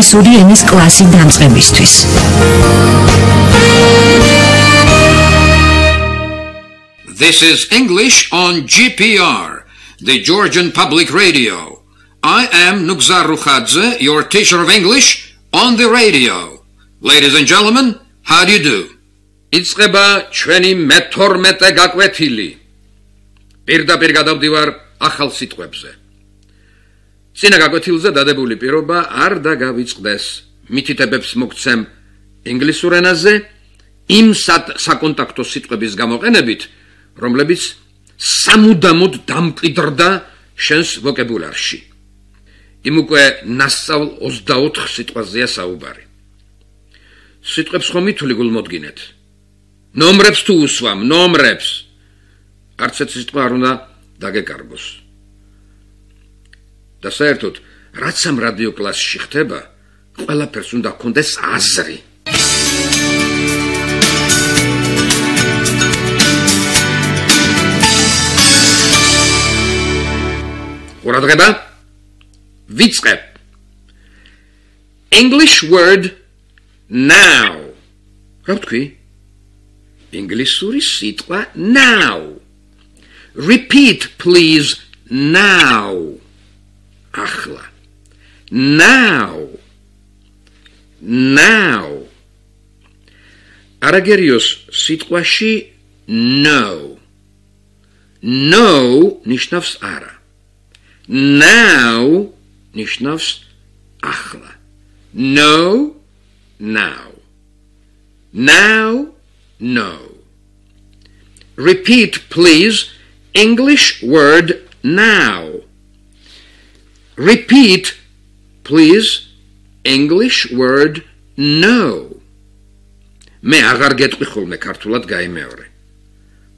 ინგლისური ენის კლასი დამწყებისთვის. This is English on GPR, the Georgian Public Radio. I am Nugzar Rukhadze, your teacher of English on the radio. Ladies and gentlemen, how do you do? იწყება ჩვენი მე-12 გაკვეთილი. პირდაპირ გადავდივარ ახალ სიტყვებზე. წინა გაკვეთილზე დადებული პირობა არ დაგავიწყდეს. მითითებებს მოგცემ ინგლისურ ენაზე იმ საკონტაქტო სიტყვების გამოყენებით, რომლებიც სამუდამოდ დამკვიდრდა შენს ვოკაბულარში. იმ უკვე ნასწავლ 24 სიტყვაზეა საუბარი. სიტყვებს ხომ მithული გულმოდგინეთ? ნომრებს თუ უსვამ, ნომრებს. არც ეს სიტყვა არ უნდა დაგეკარგოს. და საერთოდ, რაც ამ რადიო კლასში ხდება, ყველაფერს უნდა გქონდეს აზრი. ყურადღება? ვიწყებ English word now. რა თქვი ინგლისური სიტყვა now. Repeat please now Achla. Now, now. Aragerius sitquashi no. No nishnavs ara. Now nishnavs achla. No now. Now no. Repeat please English word now. Repeat please english word no. მე აღარ გეტყვი ხოლმე ქართულად გაიმეორე.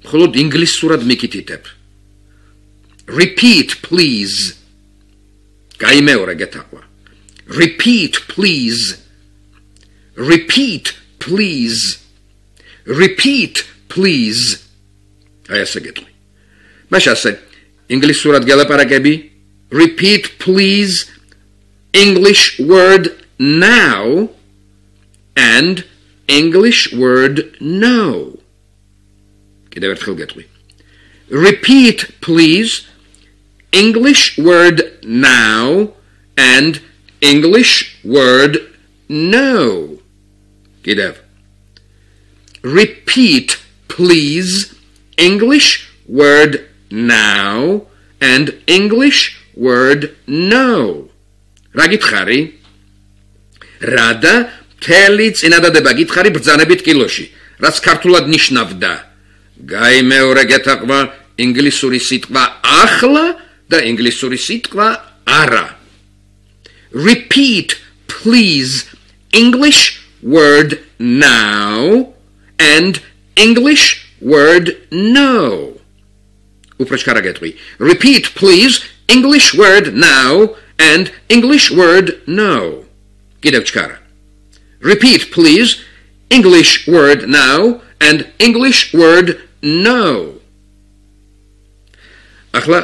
მხოლოდ ინგლისურად მიკითითებ. Repeat please. გაიმეორე გეთახვა repeat please. Repeat please. Repeat please. აი ასე გეტყვი. მაშასე ინგლისურად გელაპარაკები repeat please English word now and English word no. Repeat please English word now and English word no. Repeat please English word now and English word no. Ragit khari. Rada teli წინადადება გითხარი ბრძანებით კილოში. რაც ქართულად ნიშნავდა. გაიმეორე გეთაყვა ინგლისური სიტყვა ახლა და ინგლისური სიტყვა არა. Repeat please English word now and English word no. უბრალოდ გეტყვი. Repeat please English word now and English word no. კიდევ ჩქარა. Repeat please English word now and English word no. ახლა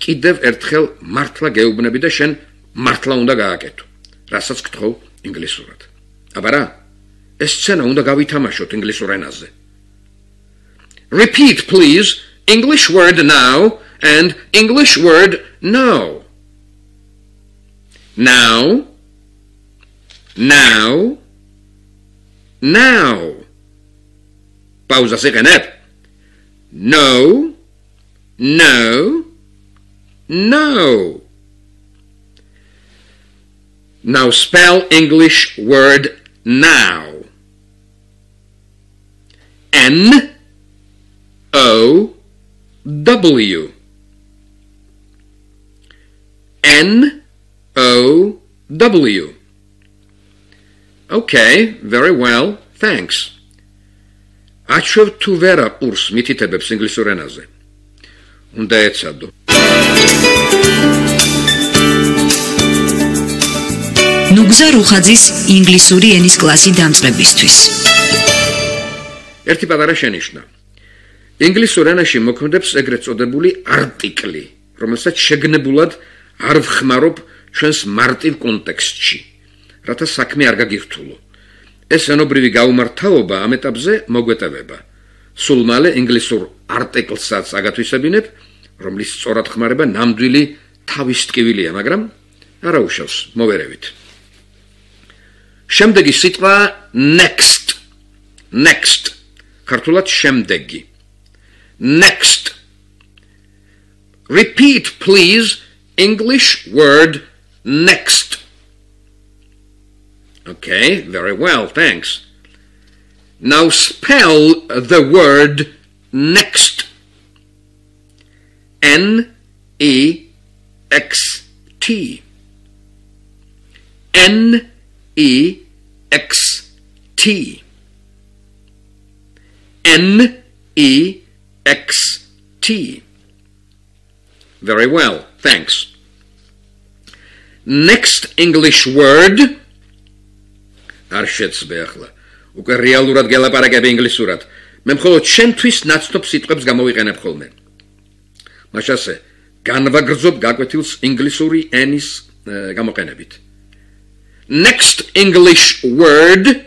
კიდევ ერთხელ მართლა გეუბნები და შენ მართლა უნდა გააკეთო. რასაც გთხოვ ინგლისურად. აბა რა? ეს სცენა უნდა გავითამაშოთ ინგლისურ ენაზე. Repeat please English word now and English word no. Now Now Now Pauza seqeneb. No No No. Now spell English word now. N O W. N O W. Okay, very well. Thanks. აჩვევ თუ ვერა ყურს მითითებებს ინგლისურ ენაზე. უნდა ეცადო. ნუგზა რუხაძის ინგლისური ენის კლასი დამწყებისთვის. ერთი პატარა შენიშვნა. ინგლისურ ენაში მოქმედებს ეგრეთ წოდებული არტიკლი, რომელსაც შეგნებულად არ ვხმარობ ჩვენს მარტივ კონტექსტში. რათა საქმე არ გაგირთულო. ეს ენობრივი გაუმართავობა ამ ეტაპზე მოგვეტევება. სულ მალე ინგლისურ არტიკლსაც აგათვისებინებ, რომლის სწორად ხმარება ნამდვილი თავის ტკივილია, მაგრამ არა უშავს, მოვერევით. შემდეგი სიტყვა next. next. ქართულად შემდეგი. next. Repeat please English word next. Okay, very well, thanks. Now spell the word next. N E X T. N E X T. N E X T. Very well, thanks. Next English word არ შეცდე ახლა. უკვე რეალურად გელაპარაკებ ინგლისურად. მე მხოლოდ შენთვის ნაცნობ სიტყვებს გამოვიყენებ ხოლმე. მაშასე განვაგრძობ გაკვეთილს ინგლისური ენის გამოყენებით. Next English word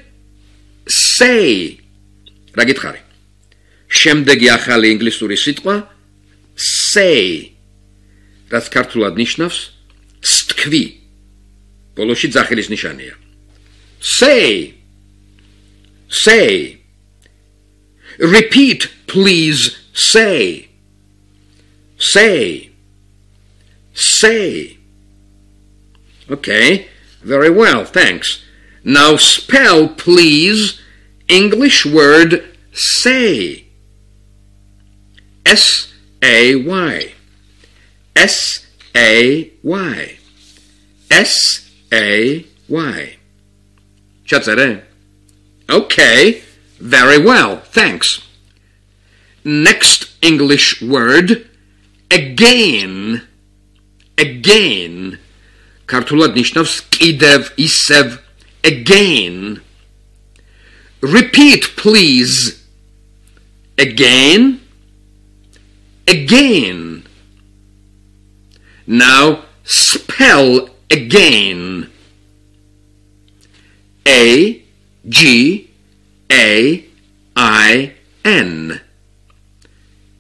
say. რა გითხარი? შემდეგი ახალი ინგლისური სიტყვა say. რაც ქართულად ნიშნავს кракви. Получить захарис нишания. Say. Say. Repeat, please. Say. Say. Say. Okay. Very well. Thanks. Now spell, please, English word say. S A Y. S A Y. s a y Chatzere. Okay, very well, thanks. Next English word, again. Again. ქართულად ნიშნავს კიდევ, ისევ, again. Repeat please. Again. Again. Now spell again. A G A I N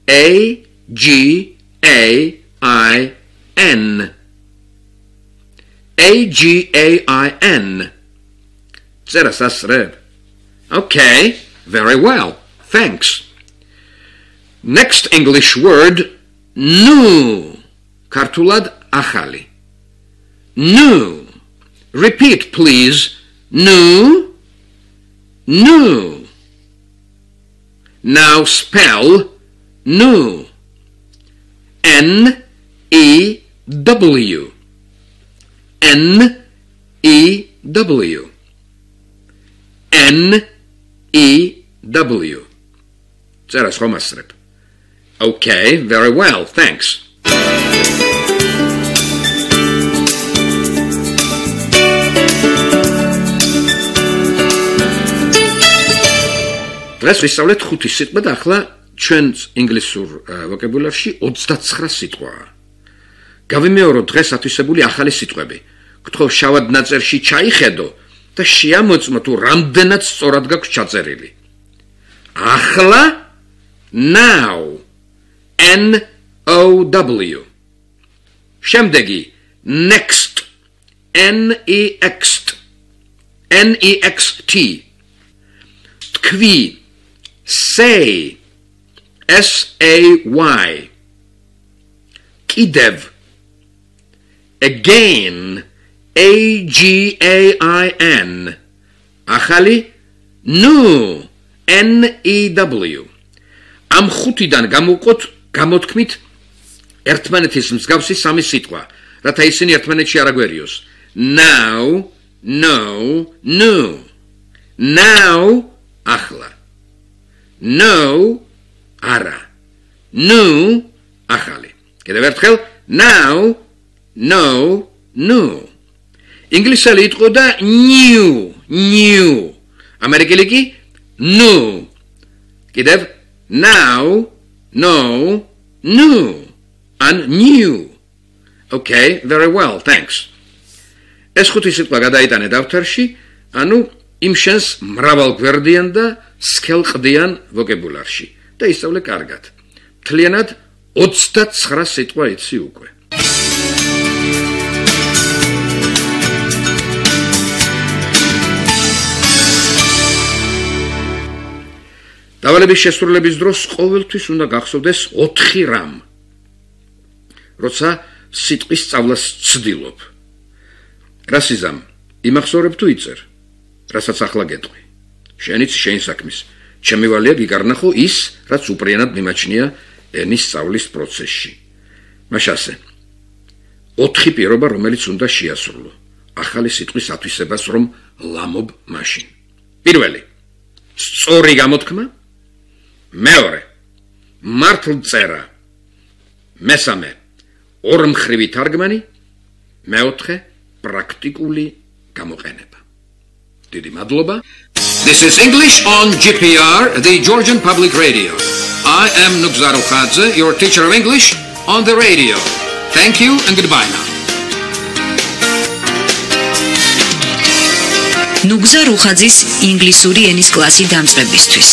A G A I N A G A I N Okay, very well. Thanks. Next English word new. Kartulad achali. New. Repeat please. Nu, nu. Now spell nu. N E W. N E W. N E W. Zaraz homasrep. Okay, very well, thanks. დღეს ვისწავლეთ ხუთი სიტყვა და ახლა ჩვენს ინგლისურ ვოკაბულარში 29 სიტყვაა. გავიმეორო დღეს ათვისებული ახალი სიტყვები. გთხოვ შავად ნაწერში ჩაიხედო და შეამოწმო თუ რამდენად სწორად გაქვს ჩაწერილი. ახლა now n o w შემდეგი next n e x n e x t თქვი say s a y. კიდევ again a g a i n. ახალი nu n e w. ამ ხუთიდან გამოვყოთ გამოთქმით ერთმანეთის მსგავსი სამი სიტყვა რათა ისინი ერთმანეთში არ აგვერიოს now no no now ახლა no ara nu ახალი. კიდევ ერთხელ now no no ინგლისელი იყო და new new ამერიკელი კი no კიდევ now no no and new okay very well thanks. ეს ხუთი სიტყვა გადაიტანე დაფთარში, ანუ იმ შენს მრავალგვერდიან და სქელყდიან ვოკაბულარში და ისწავლე კარგად. მთლიანად 29 სიტყვა იცი უკვე. დავალების შესრულების დროს ყოველთვის უნდა გახსოვდეს 4 რამ. როცა სიტყვის სწავლას ცდილობ. რასიზამ იმახსოვრებ თუ იწერ, რასაც ახლა გეტყვი. შენიც შენ საქმის. ჩემი ვალია გიგარნახო ის, რაც უპრიანად მიმაჩნია ენის სწავლის პროცესში. მაშასე. 4 პირობა, რომელიც უნდა შეასრულო. ახალი სიტყვის ათვისებას რომ ლამობ მაშინ. პირველი. სწორი გამოთქმა. მეორე. მართლ წერა. მესამე. ორმხრივი თარგმანი. მეოთხე. პრაქტიკული გამოყენება. დიდი მადლობა. This is English on GPR, the Georgian Public Radio. I am Nugzar Ukhadze, your teacher of English on the radio. Thank you and goodbye now. ნუგზარ უხაძის ინგლისური ენის კლასი დამწყებისთვის